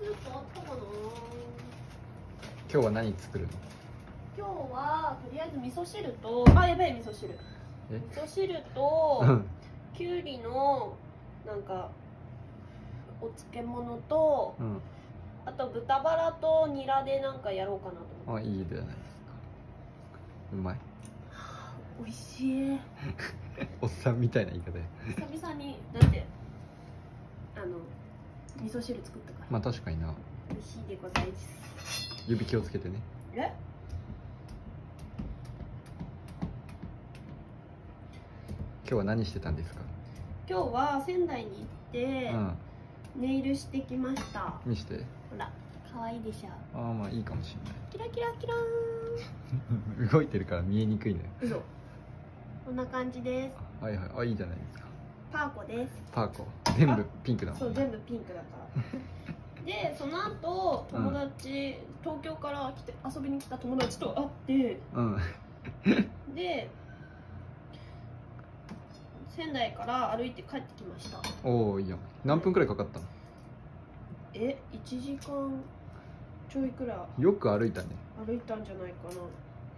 今日は何作るの？今日はとりあえず味噌汁とあやばい味噌汁。え？味噌汁とうん。きゅうりのなんかお漬物とうん。あと豚バラとニラでなんかやろうかなと思って。あいいじゃないですか。うまい。美味しい。おっさんみたいな言い方で久々にだってあの味噌汁作ったから、まあ確かにな。美味しいでございます。指気をつけてね。え？今日は何してたんですか？今日は仙台に行ってうん。ネイルしてきました、見して。ほら可愛いでしょ？ああまあいいかもしキラキラキラーれない動いてるから見えにくいのよ。ン嘘。こんな感じです。はいはい。あいいじゃないですかパーコです。パーコ。全部ピンクだもんね。そう全部ピンクだから。でその後友達、東京から来て遊びに来た友達と会ってうん。で仙台から歩いて帰ってきました。おおいいやん。何分くらいかかったの？え1時間ちょいくらい。よく歩いたね。歩いたんじゃないかな。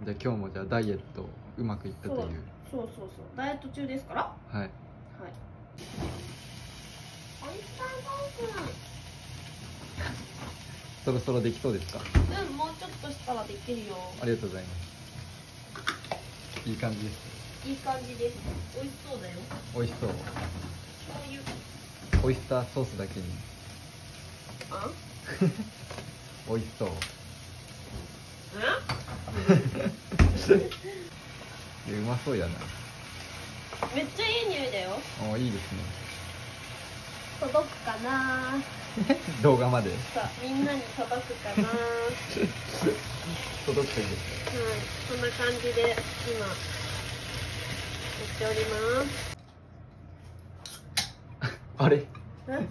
じゃあ今日もじゃあダイエットうまくいったという。そうそうそうダイエット中ですから。ははい。そろそろできそうですか？スうんもうちょっとしたらできるよ。ありがとうございます。いい感じです。いい感じです。美味しそうだよ。美味しそう。オイスターソースだけに。あ？美味しそう。うまそうやなめっちゃいい匂いだよ。おいいですね。届くかな？動画まで。みんなに届くかな？は い届くといいですこんな感じで今やっております。あれ？え？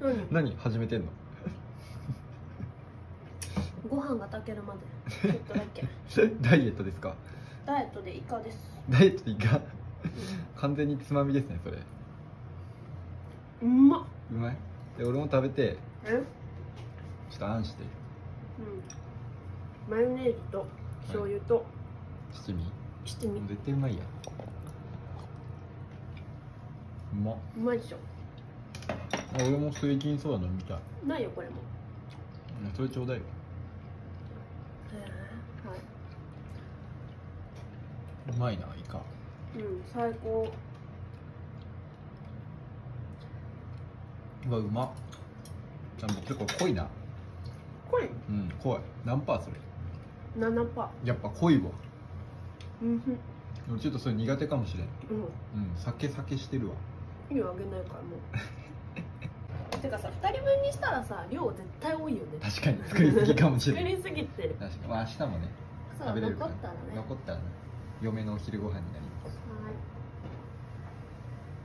何？何始めてんの？ご飯が炊けるまでちょっとだけ。ダイエットですか？ダイエットでイカです。ダイエットいか完全につまみですねそれ。うまっ。うまい？で俺も食べて。え？ちょっとあんして。うん。マヨネーズと醤油と七味？七味、絶対うまいや。んうまっ。うまいでしょ。あ俺も水銀ソーダ飲みたい。ないよこれも。うんそれちょうだいよ。はうまいなイカ。いうん最高。うわうまっ。じゃあ結構濃いな。これうん濃い。何パーそれ？7パやっぱ濃いわ。ーうんふん。俺ちょっとそれ苦手かもしれん。うん。うん酒酒してるわ。いいよあげないからもう。てかさ2人分にしたらさ量絶対多いよね。確かに作りすぎかもしれな い作りすぎてる。確かに。まあ明日もね食べれるから。残ったらね。残ったらね嫁のお昼ご飯になります。はい。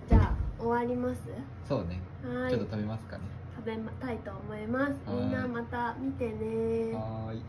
じゃあ終わります？そうね。はい。ちょっと食べますかね。食べたいと思います。はい。みんなまた見てね。はーい